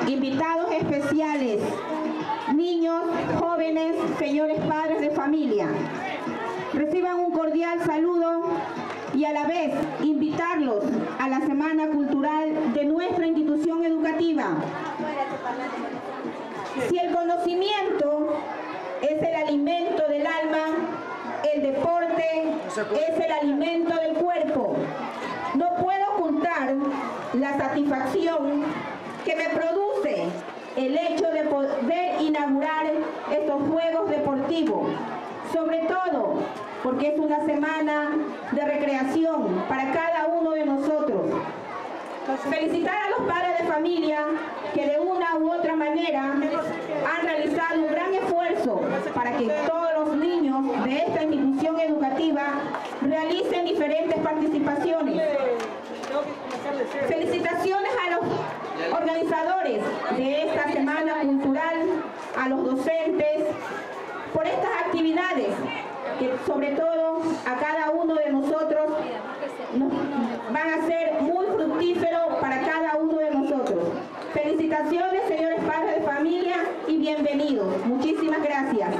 invitados especiales, niños, jóvenes, señores padres de familia. Reciban un cordial saludo y a la vez invitarlos a la Semana Cultural de nuestra institución educativa. Si el conocimiento es el alimento del alma, el deporte es el alimento del cuerpo. No puedo ocultar la satisfacción que me produce el hecho de poder inaugurar estos Juegos Deportivos, sobre todo porque es una semana de recreación para cada uno de nosotros. Felicitar a los padres de familia que de una u otra manera han realizado un gran esfuerzo para que todos los niños de esta institución educativa realicen diferentes participaciones. Felicitaciones a los organizadores de a los docentes, por estas actividades que sobre todo a cada uno de nosotros van a ser muy fructíferos para cada uno de nosotros. Felicitaciones, señores padres de familia, y bienvenidos. Muchísimas gracias.